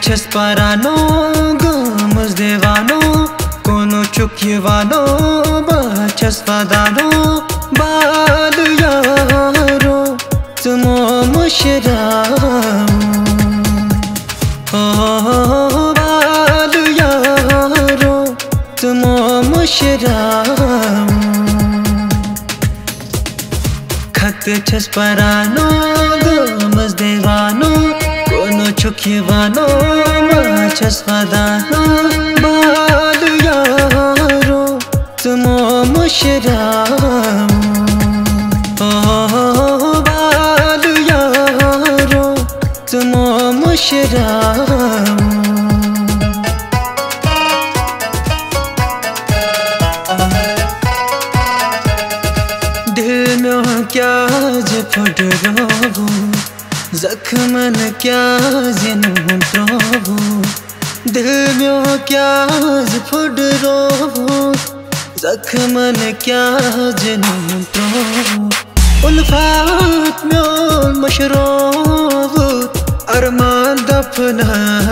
chas parano gumus devano kono chukyevano ba chas padano bad yaro tumo mushrao मुशराओ खत छस परानो गमस देवानो छुखिवानो माछस वदानो ડરાવું જખમન ક્યાં જ રોવું દિલ્યો ક્યાં જ ફૂડ રોવું જખમન ક્યાં જ રોવું ઉલ્ફાત મ્યો મશરોવું અરમાન દફના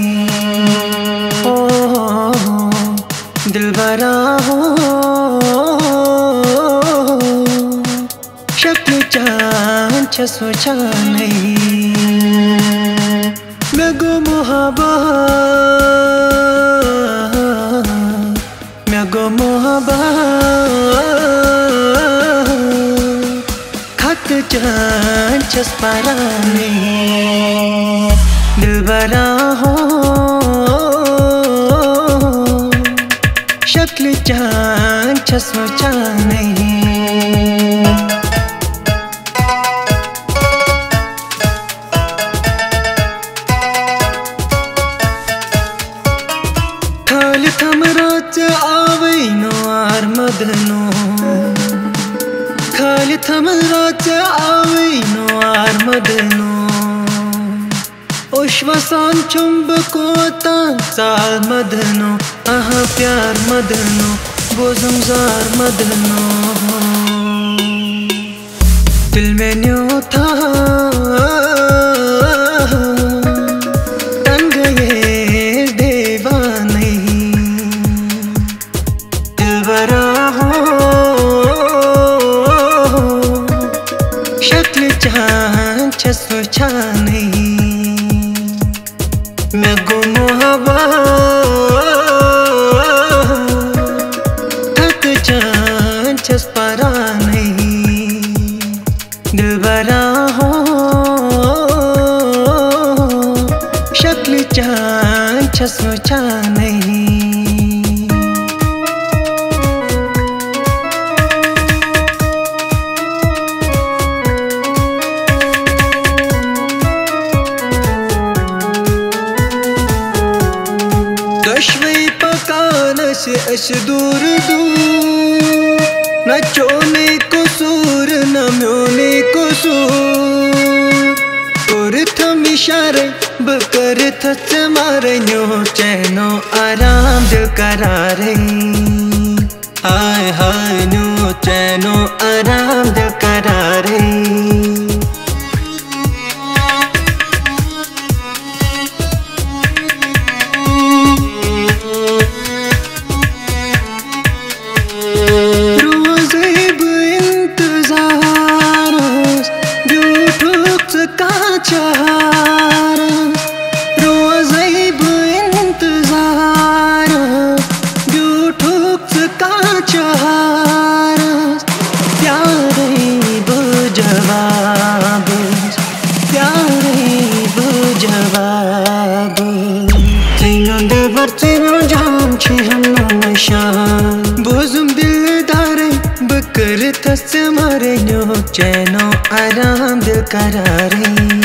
दिल बना हो। शक्ल चान चस्म नहीं। मैं गो मोहबा मैं खत जान चस्पाराने दिल बरा हो। शक्ल जान चस्म नहीं। उश्वसान चुंबको साल मदनो अह प्यार मदनो संसार मदनो। दिल में न्यो था। दिल बरा हो शक्ल चान सोचा नहीं दशवी पकान से अस दूर दूर न चोने कसूर न म्योने कसूर और थम इशारे बकर थच मारे न्यो चैनो आराम करारे। हाय न्यो चैनो जवाब, प्यारे वो जवाब। तीनों देवर तीनों जान छे हम नशान बोजुम दिलदारे, बकर तस मारे नो चैनो, आराम दिल करारे।